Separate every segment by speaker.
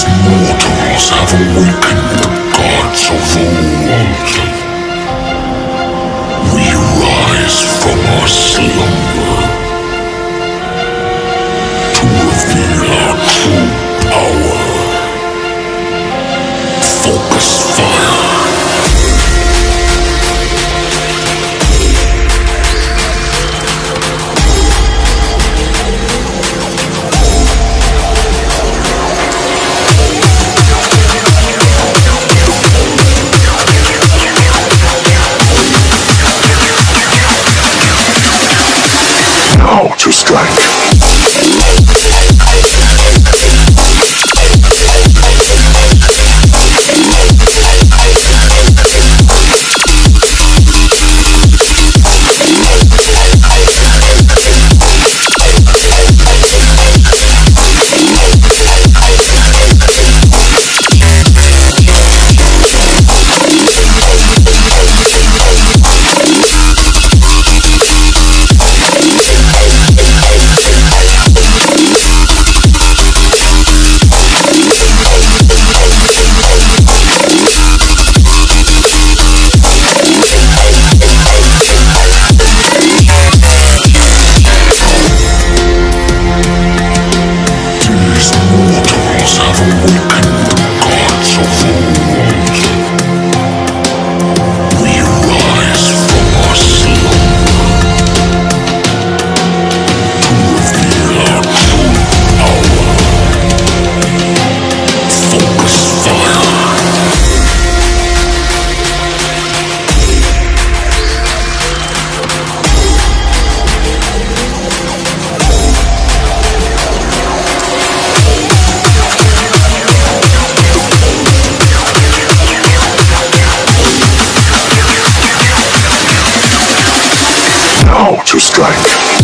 Speaker 1: these mortals have awakened the gods of old. We rise from our slumber. Strike. To strike.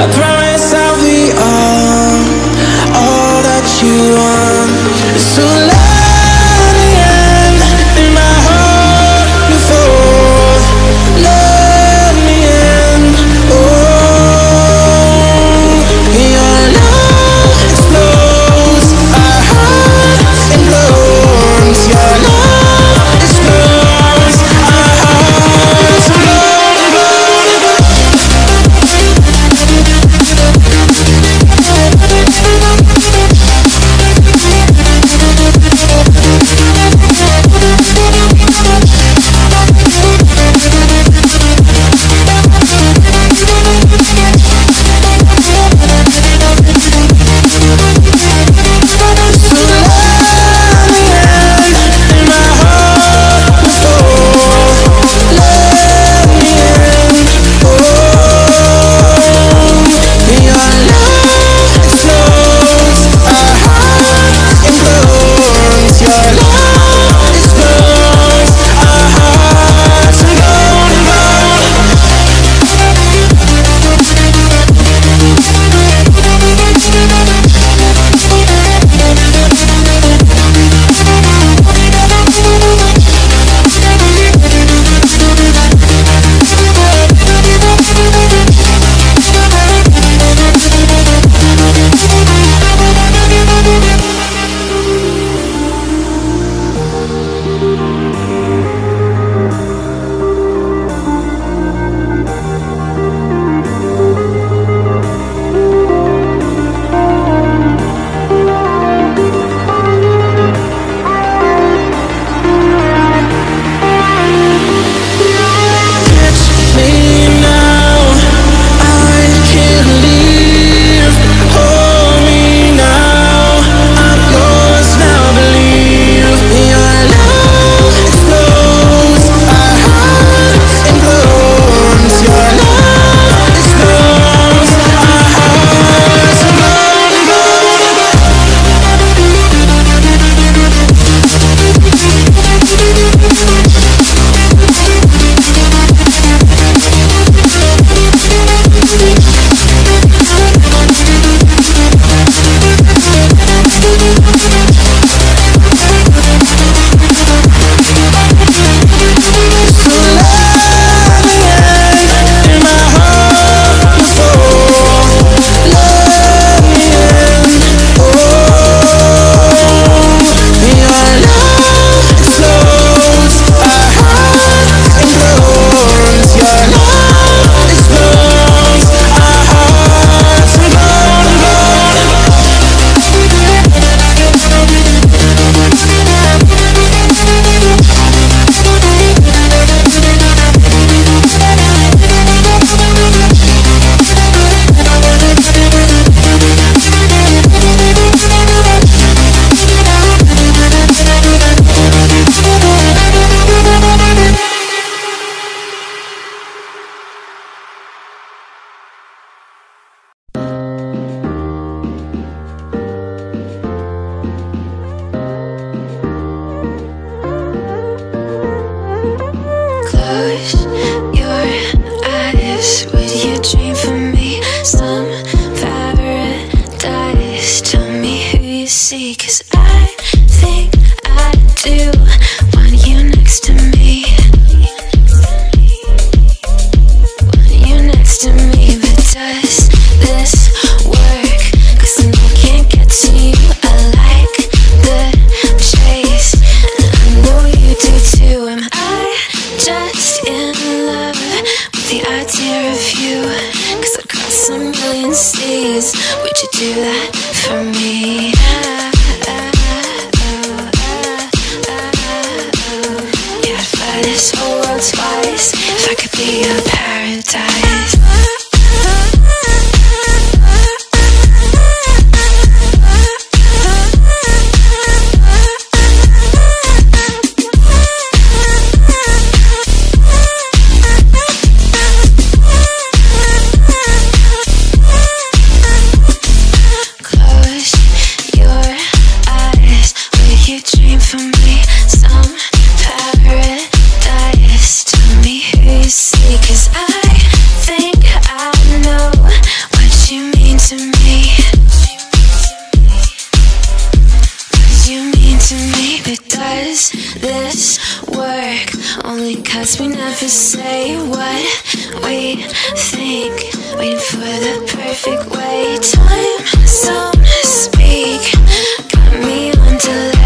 Speaker 2: I promise
Speaker 3: Would you do that for me? We never say what we think. Waiting for the perfect way. Time zone speak. Got me on delay.